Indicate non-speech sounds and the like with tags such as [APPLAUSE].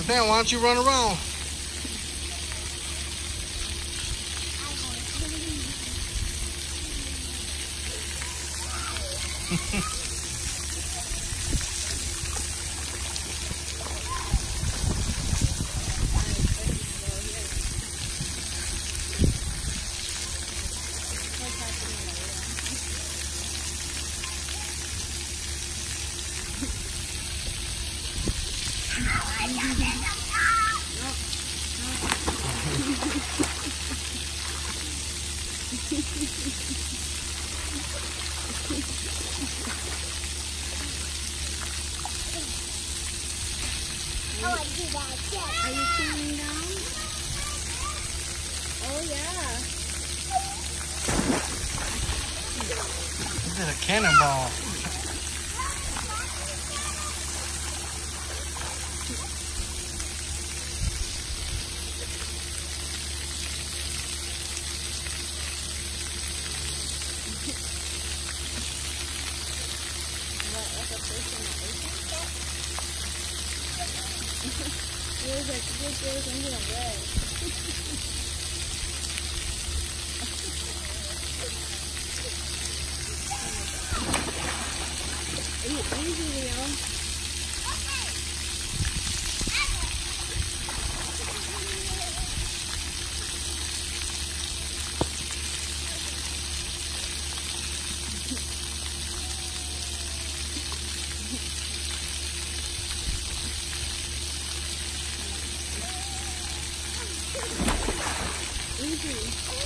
Then why don't you run around? [LAUGHS] want to do that again. Are you cooling down? Oh yeah. This is a cannonball. 여기서 두개째 생기는데 이, 이 집이요 Thank you.